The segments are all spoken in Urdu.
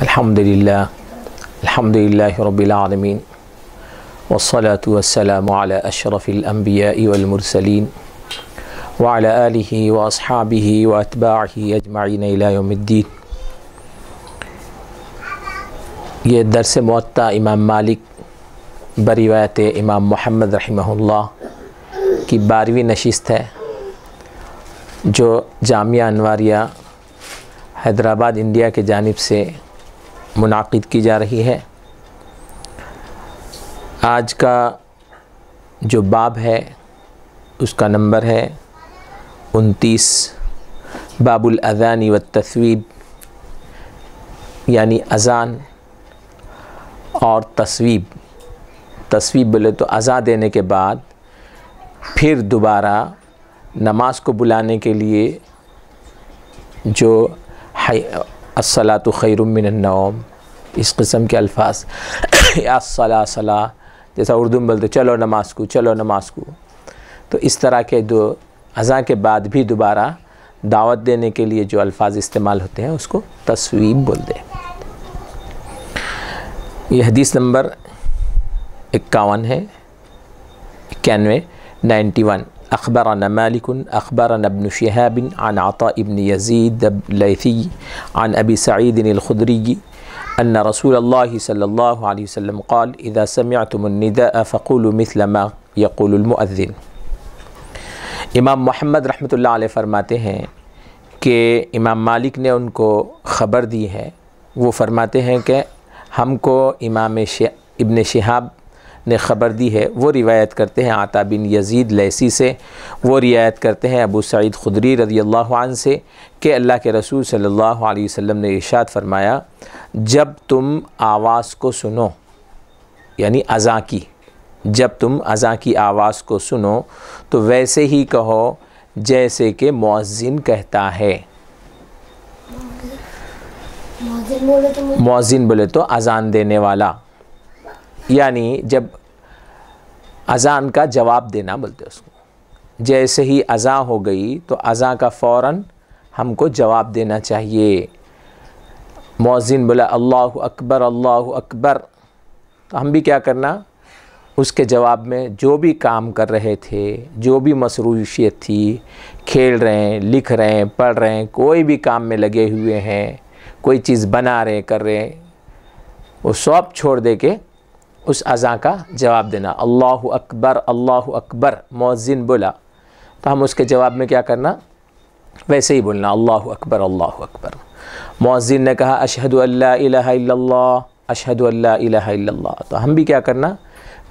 الحمد لله الحمد لله رب العالمين والصلاة والسلام على أشرف الأنبياء والمرسلين وعلى آله وأصحابه وأتباعه أجمعين إلى يوم الدين یہ درس معطا امام مالک بروایت امام محمد رحمہ اللہ کی بارہویں نشست ہے جو جامعہ انواریہ حیدرآباد انڈیا کے جانب سے منعقد کی جا رہی ہے۔ آج کا جو باب ہے، اس کا نمبر ہے انتیس، باب الاذان و یعنی اذان اور تصویب تصویب بولے تو اذا دینے کے بعد پھر دوبارہ نماز کو بلانے کے لیے جو الصلاۃ خیر من النوم۔ اس قسم کے الفاظ۔ یا صلاح صلاح جیسا اردو میں بولتے چلو نماز کو، چلو نماز کو۔ تو اس طرح کے دو اذاں کے بعد بھی دوبارہ دعوت دینے کے لیے جو الفاظ استعمال ہوتے ہیں، اس کو تصویب بول دیں یہ حدیث نمبر اکاون ہے اکیانوے نائنٹی ون۔ اخبرنا مالك اخبرنا ابن شهاب عن عطاء ابن يزيد الليثي عن ابي سعيد الخدري ان رسول اللہ صلی اللہ علیہ وسلم قال اذا سمعتم النداء فقولوا مثل ما یقول المؤذن. امام محمد رحمۃ اللہ علیہ فرماتے ہیں کہ امام مالک نے ان کو خبر دی ہے۔ وہ فرماتے ہیں کہ ہم کو امام ابن شہاب نے خبر دی ہے۔ وہ روایت کرتے ہیں عطا بن یزید لیسی سے۔ وہ روایت کرتے ہیں ابو سعید خدری رضی اللہ عنہ سے کہ اللہ کے رسول صلی اللہ علیہ وسلم نے ارشاد فرمایا جب تم آواز کو سنو یعنی اذاں کی جب تم اذاں کی آواز کو سنو تو ویسے ہی کہو جیسے کہ مؤذن کہتا ہے۔ مؤذن بولے تو اذان دینے والا۔ یعنی جب اذان کا جواب دینا بولتے اس کو۔ جیسے ہی اذان ہو گئی تو اذان کا فوراً ہم کو جواب دینا چاہیے۔ مؤذن بولا اللہ اکبر اللہ اکبر۔ تو ہم بھی کیا کرنا؟ اس کے جواب میں جو بھی کام کر رہے تھے، جو بھی مصروفیت تھی، کھیل رہے ہیں، لکھ رہے ہیں، پڑھ رہے ہیں، کوئی بھی کام میں لگے ہوئے ہیں، کوئی چیز بنا رہے، کر رہے وہ سب چھوڑ دے کے اس اذاں کا جواب دینا۔ اللہ اکبر اللہ اکبر، مؤذن بولا۔ تو ہم اس کے جواب میں کیا کرنا؟ ویسے ہی بولنا۔ اللہ اکبر اللہ اکبر۔ مؤذن نے کہا اشہد اللہ الہ الا اللہ اشہد اللہ الہ الا اللہ۔ تو ہم بھی کیا کرنا؟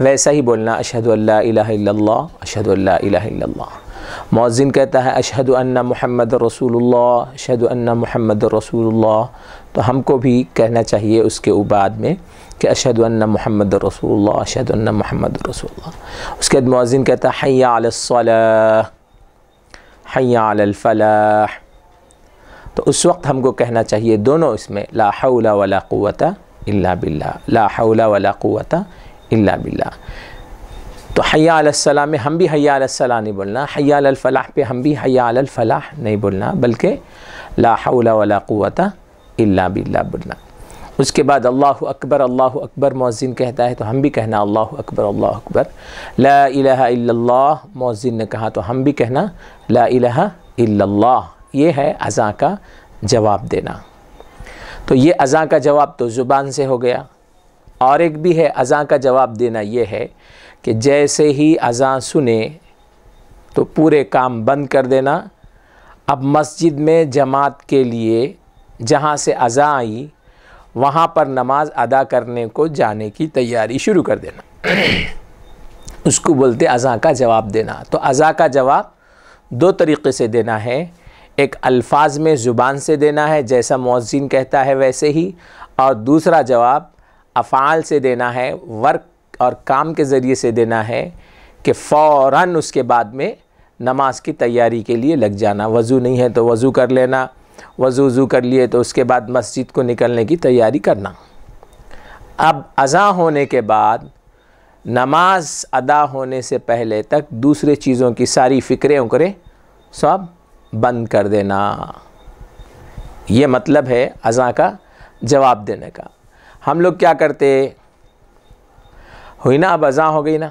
ویسا ہی بولنا اشہد اللہ الہ الا اللہ اشہد اللہ الہ الا اللہ۔ مؤذن کہتا ہے اشہد ان محمد رسول اللہ اشہد ان محمد رسول اللہ. تو ہم کو بھی کہنا چاہیے اس کے بعد میں کہ اشہد ان محمد رسول اللہ اشہد ان محمد رسول اللہ۔ اس کے بعد مؤذن کہتا ہے حی علی الصلاح حی علی الفلاح. تو اس وقت ہم کو کہنا چاہیے دونوں اس میں، لا حول ولا قوت الا باللہ، لا حول ولا قوت الا باللہ. تو حیا علی السلام میں ہم بھی حیا علی السلام نہیں بولنا حیا علی الفلاح پہ ہم بھی حیا علی الفلاح نہیں بولنا، بلکہ لا حول ولا قوت الا باللہ بولنا۔ اس کے بعد اللہ اکبر اللہ اکبر مؤذن کہتا ہے تو ہم بھی کہنا اللہ اکبر اللہ اکبر۔ لا الہ الا اللہ مؤذن نے کہا تو ہم بھی کہنا لا الہ الا اللہ۔ یہ ہے اذاں کا جواب دینا۔ تو یہ اذاں کا جواب تو زبان سے ہو گیا۔ اور ایک بھی ہے اذاں کا جواب دینا یہ ہے کہ جیسے ہی اذاں سنے تو پورے کام بند کر دینا۔ اب مسجد میں جماعت کے لیے جہاں سے اذاں آئی، وہاں پر نماز ادا کرنے کو جانے کی تیاری شروع کر دینا۔ اس کو بولتے اذاں کا جواب دینا۔ تو اذاں کا جواب دو طریقے سے دینا ہے۔ ایک الفاظ میں زبان سے دینا ہے، جیسا مؤذن کہتا ہے ویسے ہی۔ اور دوسرا جواب افعال سے دینا ہے۔ ورک اور کام کے ذریعے سے دینا ہے کہ فوراً اس کے بعد میں نماز کی تیاری کے لیے لگ جانا۔ وضو نہیں ہے تو وضو کر لینا، وضو وضو کر لیے تو اس کے بعد مسجد کو نکلنے کی تیاری کرنا۔ اب اذاں ہونے کے بعد نماز ادا ہونے سے پہلے تک دوسرے چیزوں کی ساری فکریں اکرے سب بند کر دینا۔ یہ مطلب ہے اذاں کا جواب دینے کا۔ ہم لوگ کیا کرتے؟ ہوئی نا، اب اذاں ہو گئی نا۔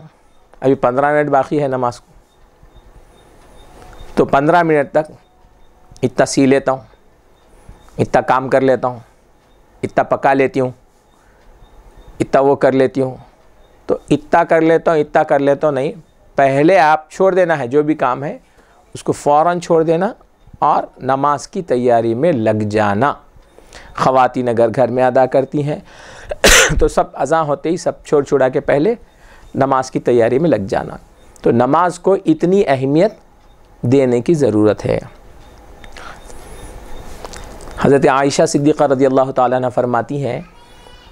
ابھی پندرہ منٹ باقی ہے نماز کو۔ تو پندرہ منٹ تک اتنا سی لیتا ہوں، اتنا کام کر لیتا ہوں، اتنا پکا لیتی ہوں، اتنا وہ کر لیتی ہوں۔ تو اتنا کر لیتا ہوں، اتنا کر لیتا ہوں، نہیں، پہلے آپ چھوڑ دینا ہے، جو بھی کام ہے، اس کو فوراً چھوڑ دینا اور نماز کی تیاری میں لگ جانا۔ خواتین اگر گھر میں ادا کرتی ہیں تو سب اذاں ہوتے ہی سب چھوڑ چھوڑا کے پہلے نماز کی تیاری میں لگ جانا۔ تو نماز کو اتنی اہمیت دینے کی ضرورت ہے۔ حضرت عائشہ صدیقہ رضی اللہ تعالیٰ نے فرماتی ہیں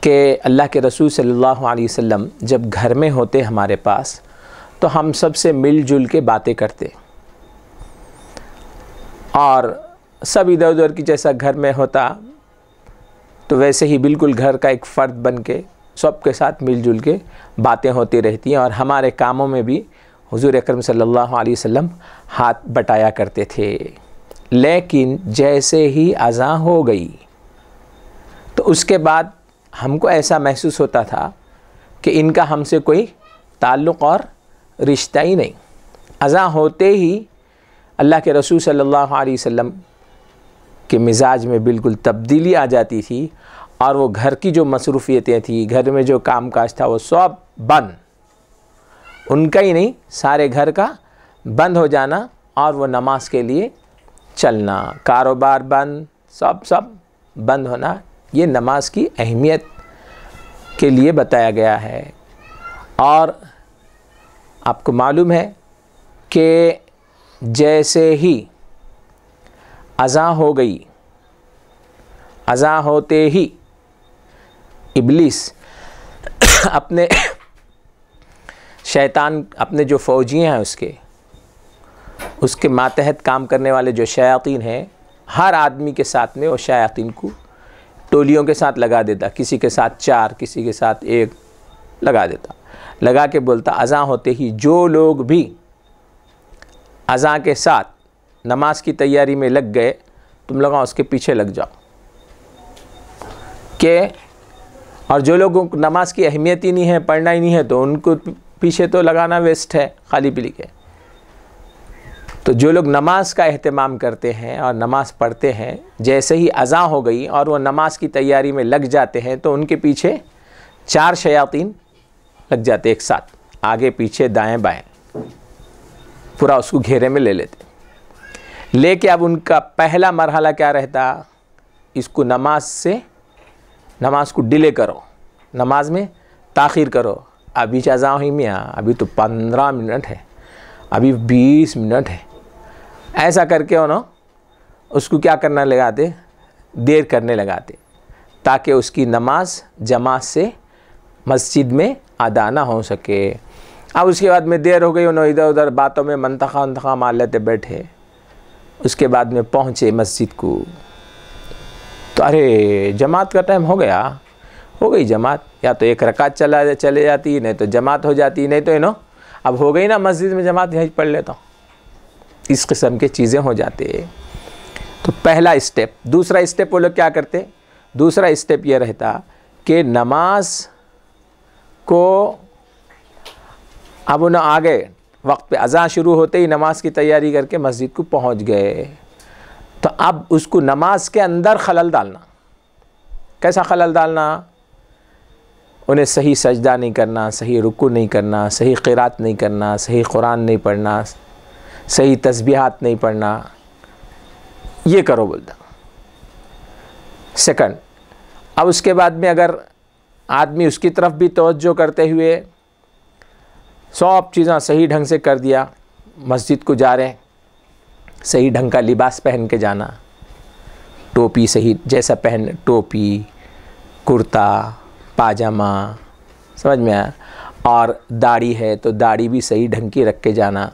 کہ اللہ کے رسول صلی اللہ علیہ وسلم جب گھر میں ہوتے ہمارے پاس تو ہم سب سے مل جل کے باتیں کرتے۔ اور سب ادھر ادھر کی جیسا گھر میں ہوتا تو ویسے ہی بالکل گھر کا ایک فرد بن کے سب کے ساتھ مل جل کے باتیں ہوتی رہتی ہیں اور ہمارے کاموں میں بھی حضور اکرم صلی اللہ علیہ وسلم ہاتھ بٹایا کرتے تھے۔ لیکن جیسے ہی اذاں ہو گئی، تو اس کے بعد ہم کو ایسا محسوس ہوتا تھا کہ ان کا ہم سے کوئی تعلق اور رشتہ ہی نہیں۔ اذاں ہوتے ہی اللہ کے رسول صلی اللہ علیہ وسلم کے مزاج میں بالکل تبدیلی آ جاتی تھی اور وہ گھر کی جو مصروفیتیں تھیں، گھر میں جو کام کاج تھا، وہ سب بند۔ ان کا ہی نہیں، سارے گھر کا بند ہو جانا اور وہ نماز کے لیے چلنا۔ کاروبار بند، سب سب بند ہونا، یہ نماز کی اہمیت کے لیے بتایا گیا ہے۔ اور آپ کو معلوم ہے کہ جیسے ہی اذاں ہو گئی۔ اذاں ہوتے ہی ابلیس اپنے شیطان، اپنے جو فوجی ہیں اس کے اس کے ماتحت کام کرنے والے جو شیاطین ہیں، ہر آدمی کے ساتھ میں وہ شیاطین کو ٹولیوں کے ساتھ لگا دیتا، کسی کے ساتھ چار، کسی کے ساتھ ایک لگا دیتا۔ لگا کے بولتا اذاں ہوتے ہی جو لوگ بھی اذاں کے ساتھ نماز کی تیاری میں لگ گئے، تم لوگ اس کے پیچھے لگ جاؤ۔ کہ اور جو لوگوں کو نماز کی اہمیت ہی نہیں ہے، پڑھنا ہی نہیں ہے، تو ان کو پیچھے تو لگانا ویسٹ ہے، خالی پلی کے۔ تو جو لوگ نماز کا اہتمام کرتے ہیں اور نماز پڑھتے ہیں، جیسے ہی اذاں ہو گئی اور وہ نماز کی تیاری میں لگ جاتے ہیں، تو ان کے پیچھے چار شیاطین لگ جاتے، ایک ساتھ۔ آگے پیچھے دائیں بائیں۔ پورا اس کو گھیرے میں لے لیتے۔ لے کے اب ان کا پہلا مرحلہ کیا رہتا؟ اس کو نماز سے، نماز کو ڈیلے کرو، نماز میں تاخیر کرو۔ ابھی چاہ ہوئی میاں، ابھی تو پندرہ منٹ ہے، ابھی بیس منٹ ہے۔ ایسا کر کے انہوں اس کو کیا کرنا لگاتے؟ دیر کرنے لگاتے، تاکہ اس کی نماز جماعت سے مسجد میں ادا نہ ہو سکے۔ اب اس کے بعد میں دیر ہو گئی، انہوں ادھر ادھر باتوں میں منتخا منتخا مار لیتے بیٹھے۔ اس کے بعد میں پہنچے مسجد کو۔ تو ارے، جماعت کا ٹائم ہو گیا۔ ہو گئی جماعت۔ یا تو ایک رکعت چلا چلے جاتی، نہیں تو جماعت ہو جاتی، نہیں تو انہوں اب ہو گئی نا مسجد میں جماعت، یہیں پڑھ لیتا ہوں۔ اس قسم کے چیزیں ہو جاتے۔ تو پہلا اسٹیپ دوسرا اسٹیپ وہ لوگ کیا کرتے؟ دوسرا اسٹیپ یہ رہتا کہ نماز کو اب انہوں آگے۔ وقت پہ اذان شروع ہوتے ہی نماز کی تیاری کر کے مسجد کو پہنچ گئے۔ تو اب اس کو نماز کے اندر خلل ڈالنا۔ کیسا خلل ڈالنا؟ انہیں صحیح سجدہ نہیں کرنا، صحیح رکو نہیں کرنا، صحیح قرات نہیں کرنا، صحیح قرآن نہیں پڑھنا، صحیح تسبیحات نہیں پڑھنا۔ یہ کرو بولتا۔ سیکنڈ اب اس کے بعد میں اگر آدمی اس کی طرف بھی توجہ کرتے ہوئے سب چیزیں صحیح ڈھنگ سے کر دیا، مسجد کو جا رہے ہیں، صحیح ڈھنگ کا لباس پہن کے جانا، ٹوپی صحیح جیسا پہن، ٹوپی، کرتا، پاجامہ، سمجھ میں آیا؟ اور داڑھی ہے تو داڑھی بھی صحیح ڈھنگ کی رکھ کے جانا۔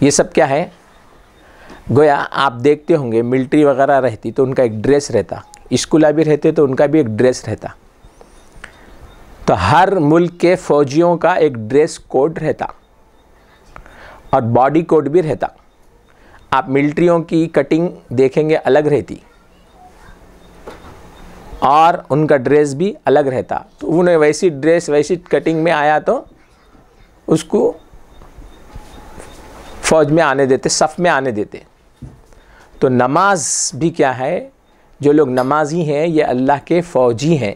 یہ سب کیا ہے؟ گویا آپ دیکھتے ہوں گے، ملٹری وغیرہ رہتی تو ان کا ایک ڈریس رہتا۔ اسکولہ بھی رہتے تو ان کا بھی ایک ڈریس رہتا۔ تو ہر ملک کے فوجیوں کا ایک ڈریس کوڈ رہتا اور باڈی کوڈ بھی رہتا۔ آپ ملٹریوں کی کٹنگ دیکھیں گے الگ رہتی اور ان کا ڈریس بھی الگ رہتا۔ تو انہیں ویسی ڈریس، ویسی کٹنگ میں آیا تو اس کو فوج میں آنے دیتے، صف میں آنے دیتے۔ تو نماز بھی کیا ہے؟ جو لوگ نمازی ہیں، یہ اللہ کے فوجی ہیں۔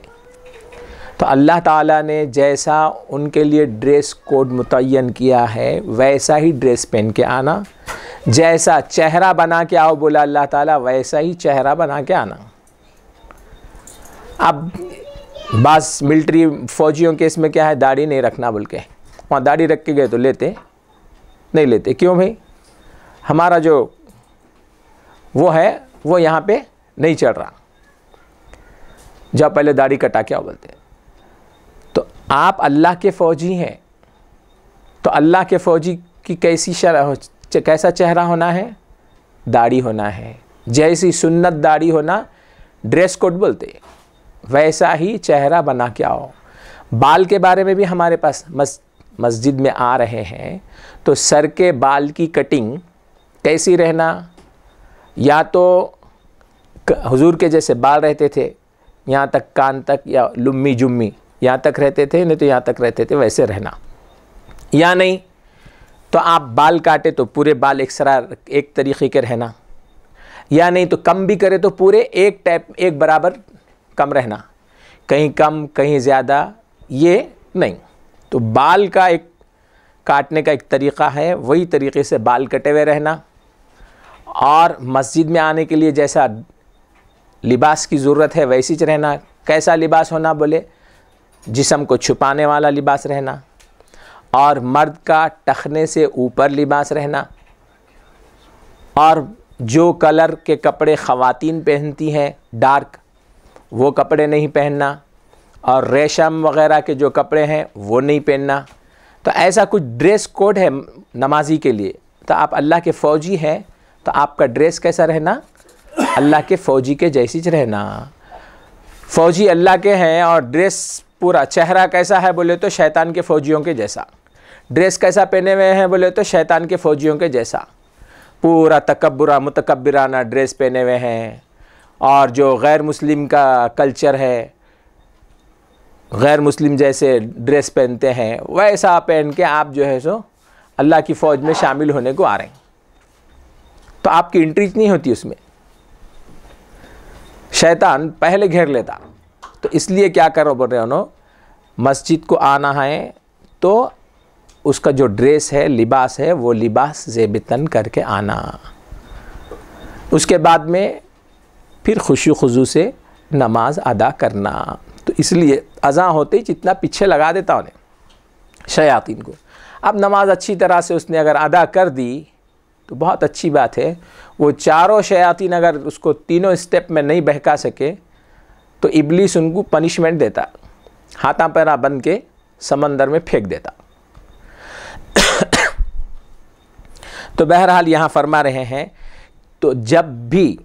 تو اللہ تعالیٰ نے جیسا ان کے لیے ڈریس کوڈ متعین کیا ہے، ویسا ہی ڈریس پہن کے آنا۔ جیسا چہرہ بنا کے آؤ، بولا اللہ تعالیٰ، ویسا ہی چہرہ بنا کے آنا۔ اب بعض ملٹری فوجیوں کے اس میں کیا ہے، داڑھی نہیں رکھنا بول کے وہاں داڑھی رکھ کے گئے تو لیتے، نہیں لیتے۔ کیوں بھائی؟ ہمارا جو وہ ہے، وہ یہاں پہ نہیں چڑھ رہا۔ جب پہلے داڑھی کٹا کے آؤ بولتے۔ آپ اللہ کے فوجی ہیں تو اللہ کے فوجی کی کیسی شرح کیسا چہرہ ہونا ہے؟ داڑھی ہونا ہے۔ جیسی سنت داڑھی ہونا ڈریس کوڈ بولتے۔ ویسا ہی چہرہ بنا کے آؤ۔ بال کے بارے میں بھی ہمارے پاس مسجد میں آ رہے ہیں۔ تو سر کے بال کی کٹنگ کیسی رہنا؟ یا تو حضور کے جیسے بال رہتے تھے، یہاں تک کان تک یا لمی جمی۔ یہاں تک رہتے تھے، نہیں تو یہاں تک رہتے تھے، ویسے رہنا۔ یا نہیں، تو آپ بال کاٹے تو پورے بال ایک سرا ایک طریقے کے رہنا۔ یا نہیں تو کم بھی کرے تو پورے ایک ٹائپ ایک برابر کم رہنا۔ کہیں کم، کہیں زیادہ، یہ نہیں۔ تو بال کا ایک کاٹنے کا ایک طریقہ ہے، وہی طریقے سے بال کٹے ہوئے رہنا۔ اور مسجد میں آنے کے لیے جیسا لباس کی ضرورت ہے، ویسی چ رہنا۔ کیسا لباس ہونا، بولے۔ جسم کو چھپانے والا لباس رہنا اور مرد کا ٹخنے سے اوپر لباس رہنا اور جو کلر کے کپڑے خواتین پہنتی ہیں، ڈارک، وہ کپڑے نہیں پہننا اور ریشم وغیرہ کے جو کپڑے ہیں، وہ نہیں پہننا۔ تو ایسا کچھ ڈریس کوڈ ہے نمازی کے لیے۔ تو آپ اللہ کے فوجی ہیں، تو آپ کا ڈریس کیسا رہنا؟ اللہ کے فوجی کے جیسی رہنا۔ فوجی اللہ کے ہیں اور ڈریس پورا چہرہ کیسا ہے بولے تو شیطان کے فوجیوں کے جیسا۔ ڈریس کیسا پہنے ہوئے ہیں بولے تو شیطان کے فوجیوں کے جیسا۔ پورا تکبرہ، متکبرانہ ڈریس پہنے ہوئے ہیں۔ اور جو غیر مسلم کا کلچر ہے، غیر مسلم جیسے ڈریس پہنتے ہیں، ویسا پہن کے آپ جو ہے سو اللہ کی فوج میں شامل ہونے کو آ رہے ہیں۔ تو آپ کی انٹری نہیں ہوتی اس میں۔ شیطان پہلے گھیر لیتا۔ تو اس لیے کیا کرو بول رہے انہوں؟ مسجد کو آنا ہے تو اس کا جو ڈریس ہے، لباس ہے، وہ لباس زیبتن کر کے آنا۔ اس کے بعد میں پھر خوشی خضو سے نماز ادا کرنا۔ تو اس لیے اذاں ہوتے ہی جتنا پیچھے لگا دیتا انہیں، شیاطین کو۔ اب نماز اچھی طرح سے اس نے اگر ادا کر دی، تو بہت اچھی بات ہے۔ وہ چاروں شیاطین اگر اس کو تینوں اسٹیپ میں نہیں بہکا سکے تو ابلیس ان کو پنشمنٹ دیتا، ہاتھاں پیرا بند کے سمندر میں پھینک دیتا۔ تو بہرحال یہاں فرما رہے ہیں، تو جب بھی،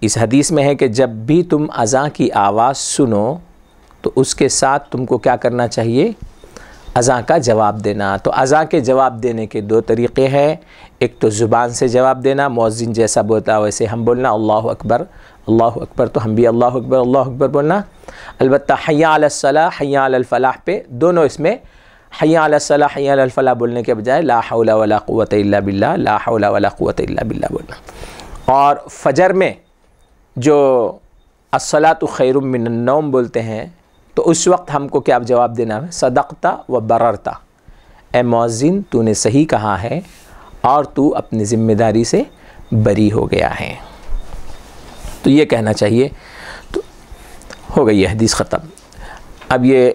اس حدیث میں ہے کہ جب بھی تم اذاں کی آواز سنو، تو اس کے ساتھ تم کو کیا کرنا چاہیے؟ اذاں کا جواب دینا۔ تو اذاں کے جواب دینے کے دو طریقے ہیں۔ ایک تو زبان سے جواب دینا، مؤذن جیسا بولتا ویسے ہم بولنا اللہ اکبر۔ اللہ اکبر، تو ہم بھی اللہ اکبر اللہ اکبر بولنا۔ البتہ حیا علی الصلاح، حیا علی الفلاح پہ دونوں اس میں حیا علی الصلاح، حیا علی الفلاح بولنے کے بجائے لا حول ولا قوت الا باللہ، لا حول ولا قوت الا باللہ بولنا۔ اور فجر میں جو الصلاۃ خیر من النوم بولتے ہیں، تو اس وقت ہم کو کیا جواب دینا ہے؟ صدقتا و بررتا اے مؤذن، تو نے صحیح کہا ہے اور تو اپنی ذمہ داری سے بری ہو گیا ہے۔ تو یہ کہنا چاہیے تو ہو گئی یہ حدیث ختم۔ اب یہ